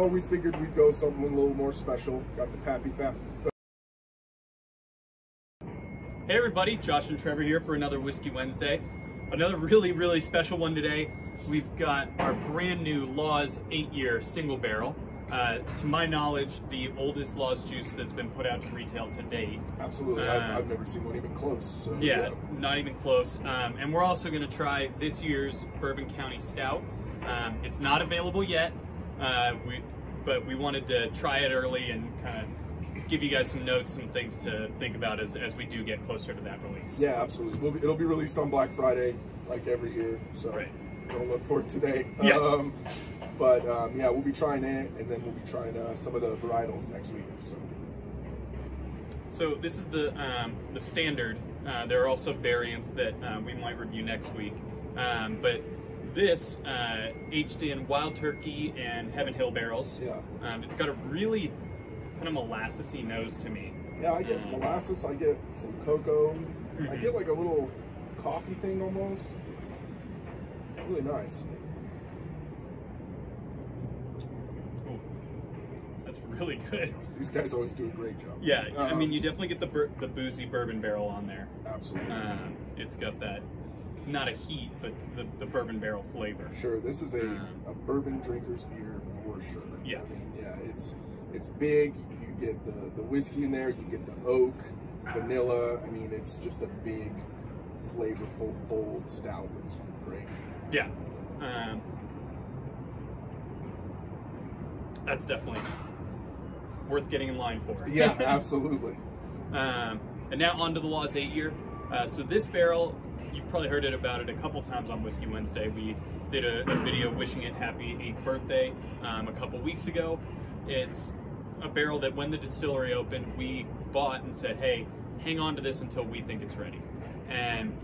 So we figured we'd go something a little more special. Got the Pappy Faf. Hey everybody, Josh and Trevor here for another Whiskey Wednesday. Another really, really special one today. We've got our brand new Laws 8-year single barrel. Uh, to my knowledge, the oldest Laws juice that's been put out to retail to date. Absolutely. Uh, I've, I've never seen one even close. So, Yeah, not even close. Um, and we're also going to try this year's Bourbon County Stout. Um, it's not available yet, uh, we, but we wanted to try it early and kind of give you guys some notes and things to think about as, as we do get closer to that release. Yeah, absolutely. We'll be, it'll be released on Black Friday, like every year. So Right. don't look for it today. Yeah. Um, but um, yeah, we'll be trying it, and then we'll be trying uh, some of the varietals next week. So So this is the um, the standard. Uh, there are also variants that uh, we might review next week. Um, but this uh, aged in Wild Turkey and Heaven Hill barrels. yeah, Um, it's got a really kind of molassesy nose to me. yeah. I get Um, molasses. I get some cocoa. I Mhm. get like a little coffee thing almost. Really nice. Ooh, that's really good. These guys always do a great job. Yeah, I mean, Um, you definitely get the bur- the boozy bourbon barrel on there. Absolutely. It's got that, it's not a heat, but the, the bourbon barrel flavor. Sure, this is a, Um, a bourbon drinker's beer for sure. Yeah. I mean, yeah, it's it's big. You get the, the whiskey in there. You get the oak, vanilla. I mean, it's just a big, flavorful, bold stout. It's great. Yeah. Um, that's definitely worth getting in line for. Yeah, absolutely. Um, and now on to the Laws 8 year. Uh, so this barrel, you've probably heard it about it a couple times on Whiskey Wednesday. We did a, a video wishing it happy 8th birthday um, a couple weeks ago. It's a barrel that when the distillery opened, we bought and said, hey, hang on to this until we think it's ready. And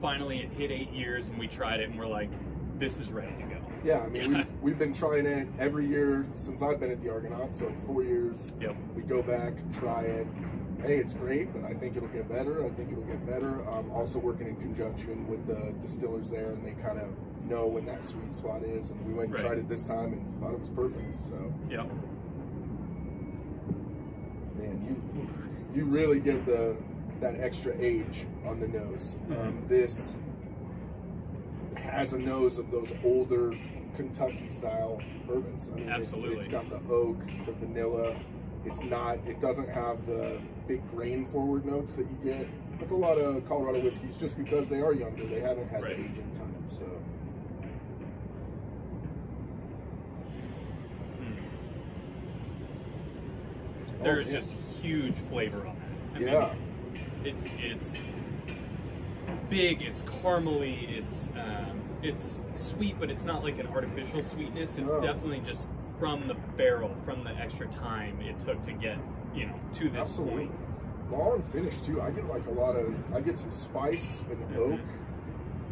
finally it hit eight years and we tried it and we're like, this is ready to go. Yeah, I mean, we've, we've been trying it every year since I've been at the Argonaut. So four years. Yep. We go back, try it. Hey, it's great, but I think it'll get better. I think it'll get better. Um, also working in conjunction with the distillers there, and they kind of know when that sweet spot is. And we went and Right. tried it this time and thought it was perfect. So, yeah, man, you you really get the that extra age on the nose. Um, Mhm. this has a nose of those older Kentucky style bourbons. I mean, it's- Absolutely. it's got the oak, the vanilla. It's not. It doesn't have the big grain forward notes that you get with a lot of Colorado whiskeys, just because they are younger. They haven't had Right. the aging time. So There's Oh, yeah. just huge flavor on that. I yeah, mean, it's it's big. It's caramely. It's um, it's sweet, but it's not like an artificial sweetness. It's No. definitely just from the barrel, from the extra time it took to get you know to this absolutely. point. Long finish too. I get like a lot of. I get some spice and Mhm. oak,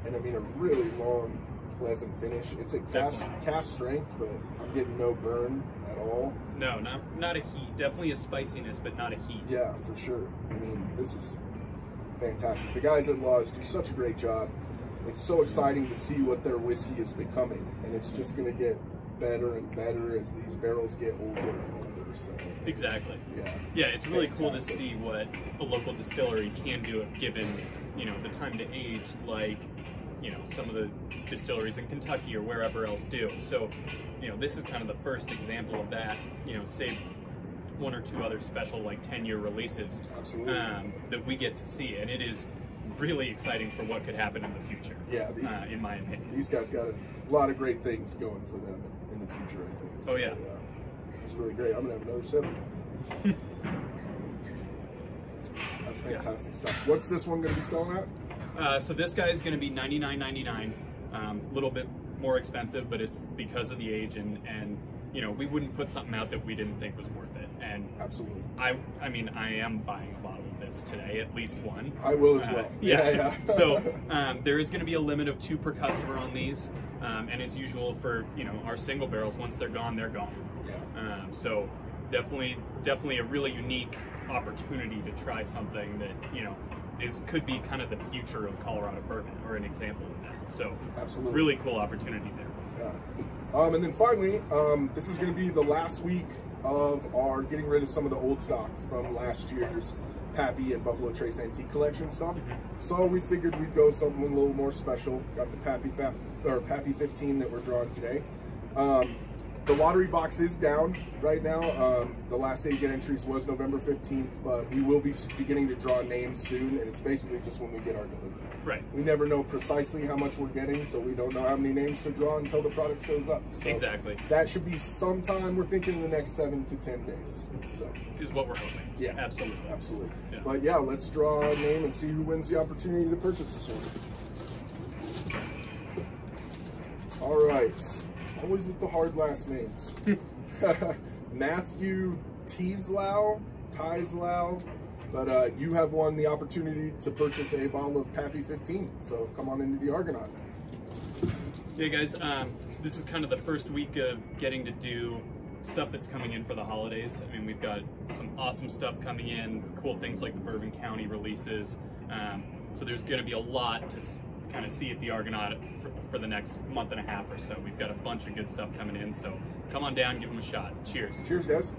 and I mean a really long, pleasant finish. It's a cast Definitely. cast strength, but I'm getting no burn at all. No, not not a heat. Definitely a spiciness, but not a heat. Yeah, for sure. I mean, this is fantastic. The guys at Laws do such a great job. It's so exciting to see what their whiskey is becoming, and it's just going to get better and better as these barrels get older and older. So, Exactly. yeah, Yeah, it's really cool to see what a local distillery can do if given, you know, the time to age, like, you know, some of the distilleries in Kentucky or wherever else do. So, you know, this is kind of the first example of that. You know, save one or two other special like 10-year releases absolutely. um, that we get to see, and it is really exciting for what could happen in the future. yeah, these Uh, in my opinion. these guys got a lot of great things going for them the future. I think. Oh, yeah. yeah. it's really great. I'm gonna have another sip. That's Yeah. fantastic stuff. What's this one gonna be selling at? Uh, so this guy is going to be ninety nine ninety nine, a little bit more expensive, but it's because of the age and and you know we wouldn't put something out that we didn't think was worth it. And Absolutely. I I mean I am buying a bottle of this today, at least one. I will as Uh, well. yeah. yeah. so um, there is going to be a limit of two per customer on these, um, and as usual for you know our single barrels, once they're gone, they're gone. yeah. Um, so definitely, definitely a really unique opportunity to try something that you know is could be kind of the future of Colorado bourbon or an example of that. So Absolutely. really cool opportunity there. Um, and then finally, um, this is going to be the last week of our getting rid of some of the old stock from last year's Pappy and Buffalo Trace Antique Collection stuff. So we figured we'd go something a little more special. Got the Pappy, Faf or Pappy 15 that we're drawing today. Um, the lottery box is down right now. Um, the last day to get entries was November 15th, but we will be beginning to draw names soon, and it's basically just when we get our delivery. Right. We never know precisely how much we're getting, so we don't know how many names to draw until the product shows up. So Exactly. That should be sometime, we're thinking in the next seven to 10 days. So, Is what we're hoping. Yeah. Absolutely. absolutely. Yeah. But yeah, let's draw a name and see who wins the opportunity to purchase this one. All right. Always with the hard last names. Matthew Teaslau, Teaslau. But uh, you have won the opportunity to purchase a bottle of Pappy 15. So come on into the Argonaut. Yeah, guys, um, this is kind of the first week of getting to do stuff that's coming in for the holidays. I mean, we've got some awesome stuff coming in, cool things like the Bourbon County releases. Um, so there's going to be a lot to kind of see at the Argonaut for, for the next month and a half or so. We've got a bunch of good stuff coming in, so come on down, give them a shot. Cheers. Cheers, guys.